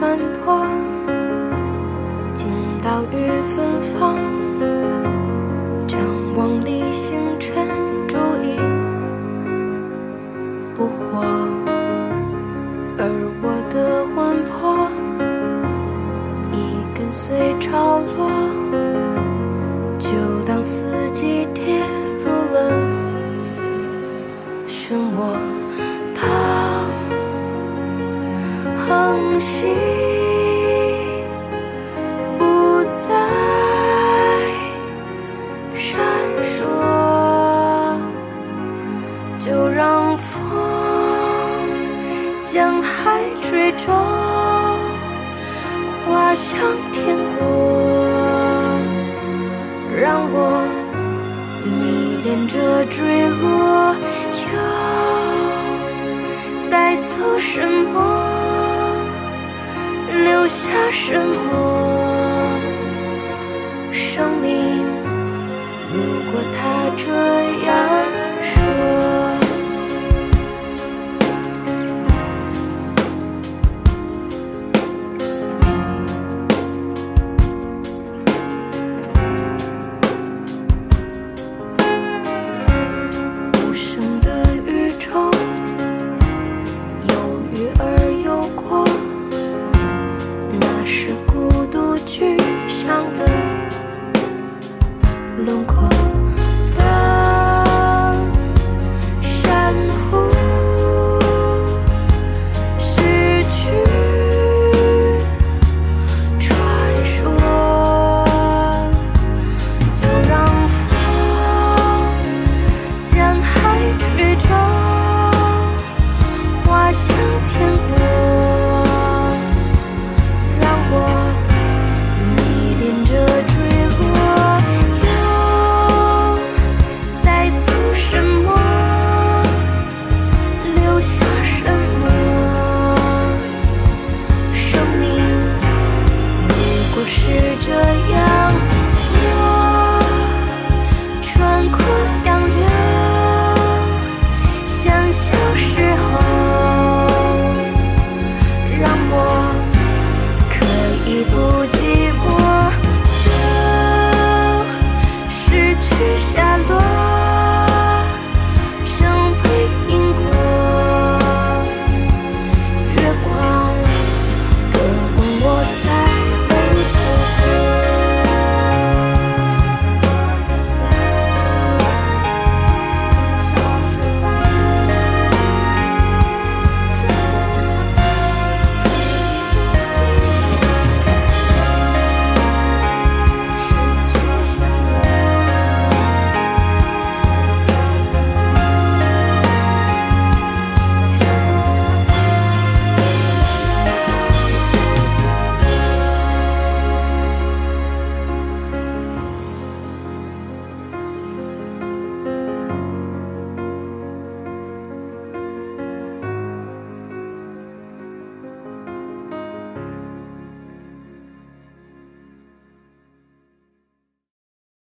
穿破，惊岛屿芬芳，将往里星辰注意不惑，而我的魂魄已跟随潮落，就当四季跌入了漩涡。当恒星江海吹皱，滑向天国，让我迷恋着坠落。又带走什么？留下什么？生命，如果它这。宇宙